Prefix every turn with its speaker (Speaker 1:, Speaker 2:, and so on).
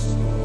Speaker 1: Christ.